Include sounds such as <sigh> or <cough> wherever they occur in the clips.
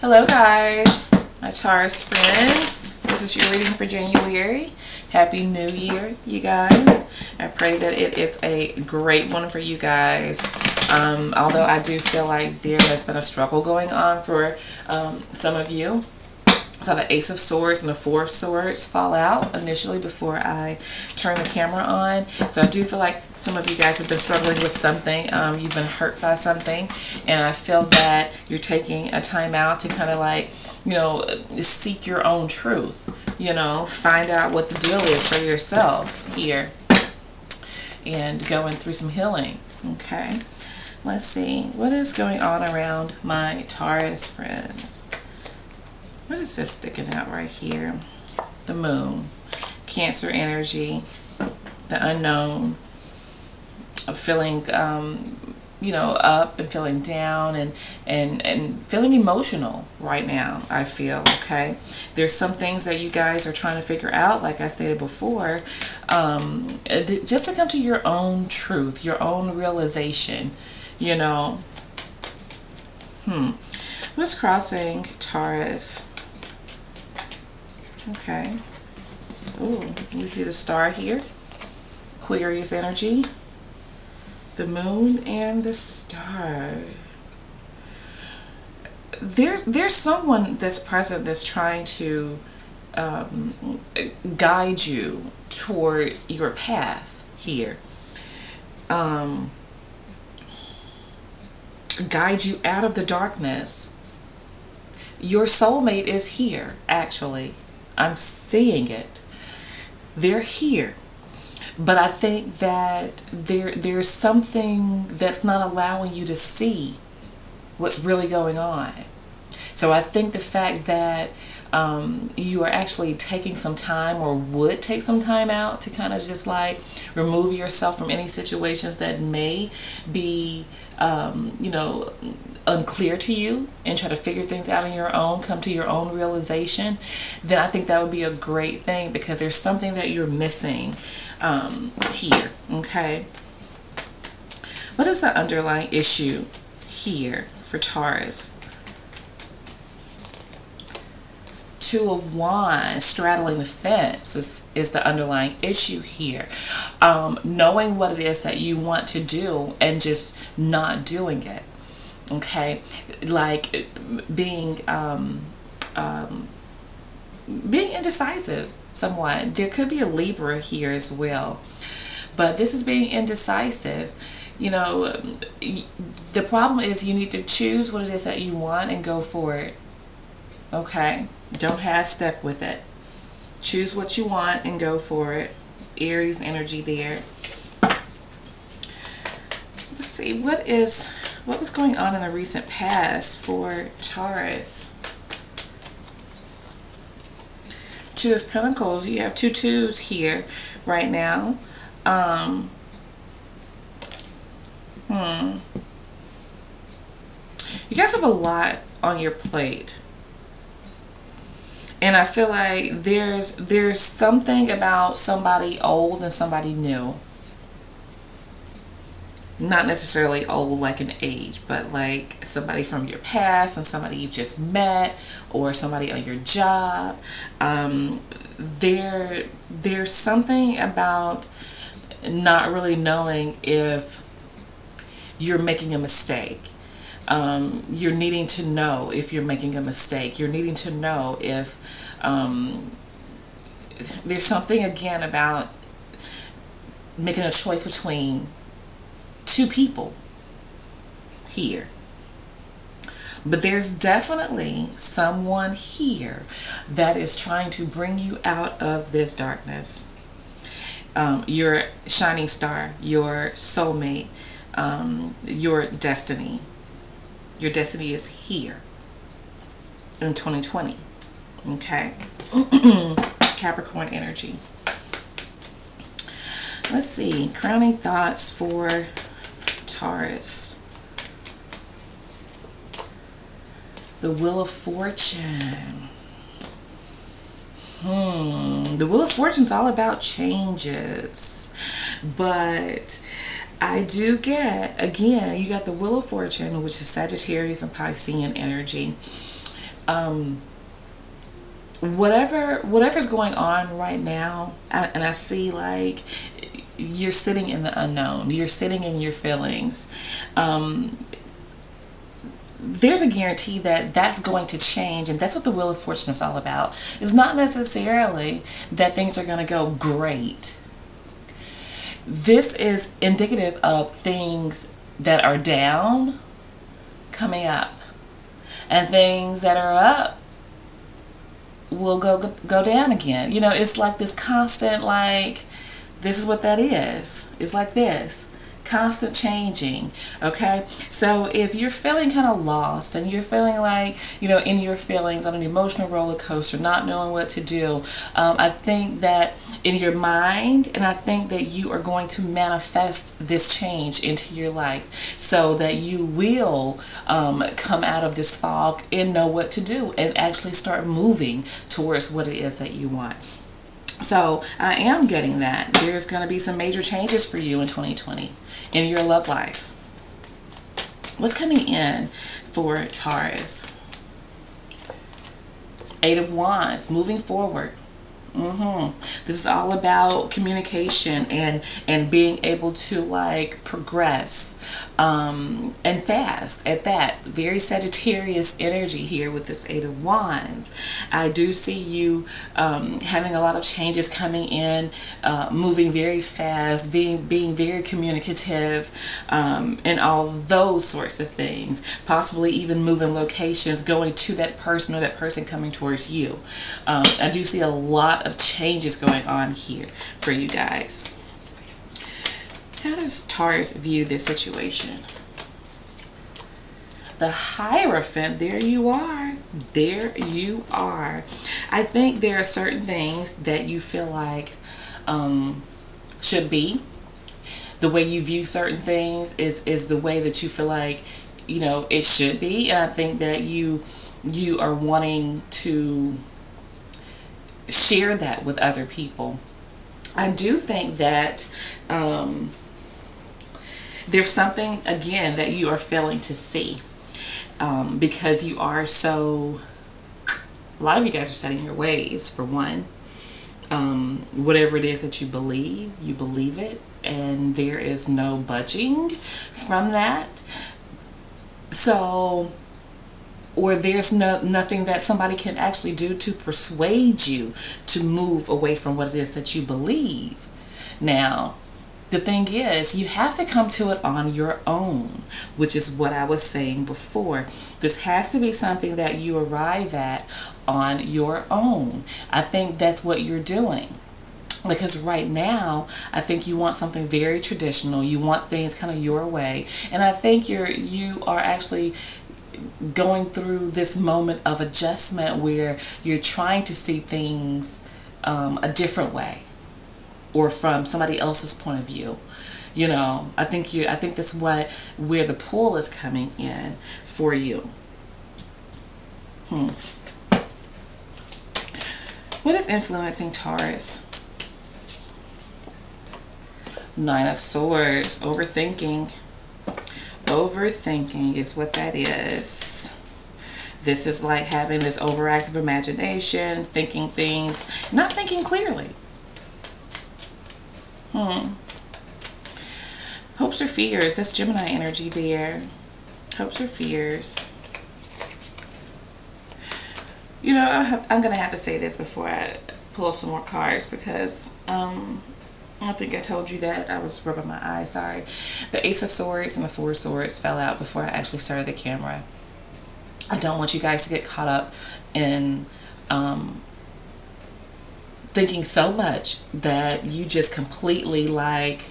Hello guys, my Taurus friends. This is your reading for January. Happy New Year, you guys. I pray that it is a great one for you guys. Um, although I do feel like there has been a struggle going on for um, some of you. So the Ace of Swords and the Four of Swords fall out initially before I turn the camera on. So I do feel like some of you guys have been struggling with something. Um, you've been hurt by something. And I feel that you're taking a time out to kind of like, you know, seek your own truth. You know, find out what the deal is for yourself here. And going through some healing. Okay. Let's see. What is going on around my Taurus friends? Is this sticking out right here? The moon. Cancer energy. The unknown. Feeling, um, you know, up and feeling down and, and, and feeling emotional right now, I feel, okay? There's some things that you guys are trying to figure out, like I stated before, um, just to come to your own truth, your own realization, you know. Hmm. What's crossing Taurus? Okay. Ooh, we see the star here. Aquarius energy. The moon and the star. There's there's someone that's present that's trying to um, guide you towards your path here. Um, guide you out of the darkness. Your soulmate is here, actually. I'm seeing it. They're here. But I think that there there's something that's not allowing you to see what's really going on. So I think the fact that um, you are actually taking some time or would take some time out to kind of just like remove yourself from any situations that may be, um, you know, unclear to you and try to figure things out on your own, come to your own realization, then I think that would be a great thing because there's something that you're missing um, here, okay? What is the underlying issue here for Taurus? Two of Wands straddling the fence is, is the underlying issue here. Um, knowing what it is that you want to do and just not doing it okay? Like being um, um, being indecisive somewhat. There could be a libra here as well. But this is being indecisive. You know the problem is you need to choose what it is that you want and go for it. Okay? Don't half step with it. Choose what you want and go for it. Aries energy there. Let's see what is what was going on in the recent past for Taurus? Two of Pentacles. You have two twos here right now. Um, hmm. You guys have a lot on your plate. And I feel like there's there's something about somebody old and somebody new not necessarily old like an age, but like somebody from your past and somebody you've just met or somebody on your job. Um, there, there's something about not really knowing if you're making a mistake. Um, you're needing to know if you're making a mistake. You're needing to know if um, there's something again about making a choice between two people here. But there's definitely someone here that is trying to bring you out of this darkness. Um, your shining star, your soulmate, um, your destiny. Your destiny is here in 2020. Okay? <clears throat> Capricorn energy. Let's see. Crowning thoughts for Taurus. The Wheel of Fortune. Hmm. The Wheel of Fortune is all about changes. But I do get, again, you got the Wheel of Fortune, which is Sagittarius and Piscean energy. um, whatever whatever's going on right now, and I see like you're sitting in the unknown. You're sitting in your feelings. Um, there's a guarantee that that's going to change and that's what the wheel of fortune is all about it's not necessarily that things are going to go great this is indicative of things that are down coming up and things that are up will go go down again you know it's like this constant like this is what that is. It's like this. Constant changing okay? So if you're feeling kind of lost and you're feeling like you know in your feelings on an emotional roller coaster not knowing what to do um, I think that in your mind and I think that you are going to manifest this change into your life so that you will um, come out of this fog and know what to do and actually start moving towards what it is that you want so I am getting that. There's going to be some major changes for you in 2020 in your love life. What's coming in for Taurus? Eight of Wands, moving forward. Mm-hmm. This is all about communication and and being able to like progress um, and fast at that. Very Sagittarius energy here with this Eight of Wands. I do see you um, having a lot of changes coming in, uh, moving very fast, being being very communicative, um, and all those sorts of things. Possibly even moving locations, going to that person or that person coming towards you. Um, I do see a lot of changes going on here for you guys. How does Taurus view this situation? The Hierophant, there you are. There you are. I think there are certain things that you feel like um, should be. The way you view certain things is, is the way that you feel like, you know, it should be. And I think that you you are wanting to share that with other people. I do think that um, there's something, again, that you are failing to see um, because you are so, a lot of you guys are setting your ways, for one. Um, whatever it is that you believe, you believe it, and there is no budging from that. So, or there's no nothing that somebody can actually do to persuade you to move away from what it is that you believe. Now, the thing is, you have to come to it on your own, which is what I was saying before. This has to be something that you arrive at on your own. I think that's what you're doing because right now I think you want something very traditional you want things kind of your way and I think you're you are actually going through this moment of adjustment where you're trying to see things um, a different way or from somebody else's point of view. You know, I think you I think that's what where the pull is coming in for you. Hmm. What is influencing Taurus? Nine of Swords, overthinking. Overthinking is what that is. This is like having this overactive imagination, thinking things, not thinking clearly. Hmm. Hopes or fears. That's Gemini energy there. Hopes or fears. You know, I'm going to have to say this before I pull some more cards because um, I don't think I told you that. I was rubbing my eye, sorry. The Ace of Swords and the Four of Swords fell out before I actually started the camera. I don't want you guys to get caught up in um, thinking so much that you just completely like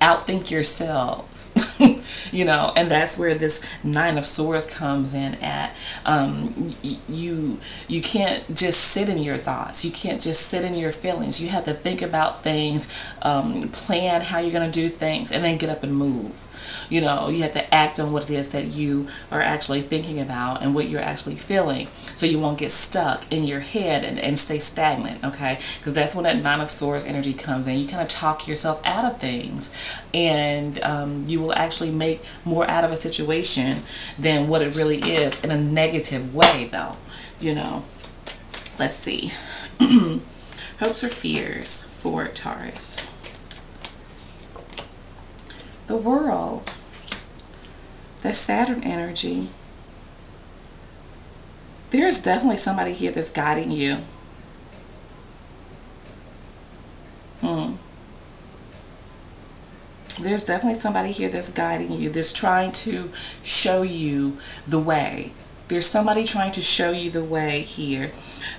outthink yourselves <laughs> you know and that's where this nine of swords comes in at. Um, you you can't just sit in your thoughts. You can't just sit in your feelings. You have to think about things um, plan how you're going to do things and then get up and move. You know you have to act on what it is that you are actually thinking about and what you're actually feeling so you won't get stuck in your head and, and stay stagnant okay? Because that's when that nine of swords energy comes in. You kind of talk yourself out of things and um, you will actually make more out of a situation than what it really is in a negative way though you know. Let's see. <clears throat> Hopes or fears for Taurus? The world the Saturn energy. There's definitely somebody here that's guiding you hmm there's definitely somebody here that's guiding you, that's trying to show you the way. There's somebody trying to show you the way here.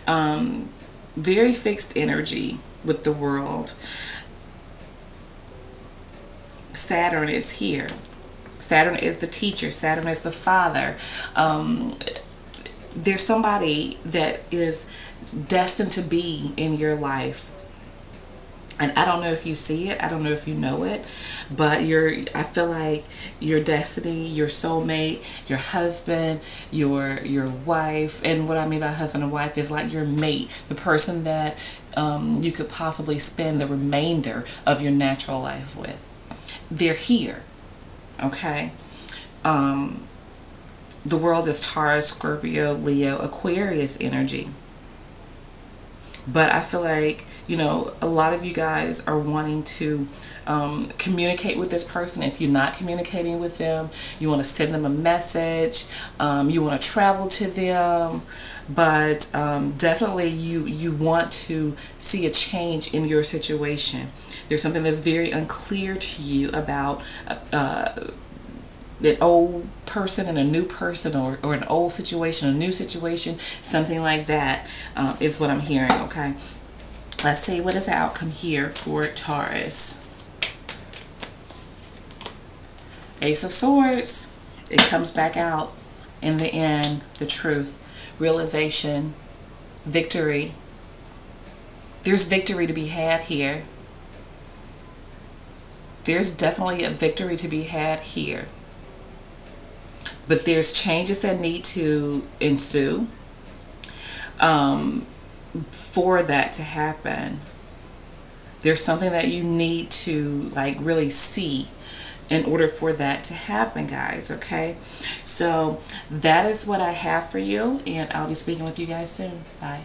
Um, very fixed energy with the world. Saturn is here. Saturn is the teacher. Saturn is the father. Um, there's somebody that is destined to be in your life and I don't know if you see it, I don't know if you know it, but your I feel like your destiny, your soulmate, your husband, your your wife, and what I mean by husband and wife is like your mate, the person that um, you could possibly spend the remainder of your natural life with. They're here, okay? Um, the world is Taurus, Scorpio, Leo, Aquarius energy. But I feel like you know, a lot of you guys are wanting to um, communicate with this person. If you're not communicating with them, you want to send them a message, um, you want to travel to them, but um, definitely you, you want to see a change in your situation. There's something that's very unclear to you about uh, an old person and a new person or, or an old situation, a new situation, something like that uh, is what I'm hearing, okay? Let's see, what is the outcome here for Taurus? Ace of Swords. It comes back out in the end, the truth, realization, victory. There's victory to be had here. There's definitely a victory to be had here. But there's changes that need to ensue. Um, for that to happen there's something that you need to like really see in order for that to happen guys okay? So that is what I have for you and I'll be speaking with you guys soon. Bye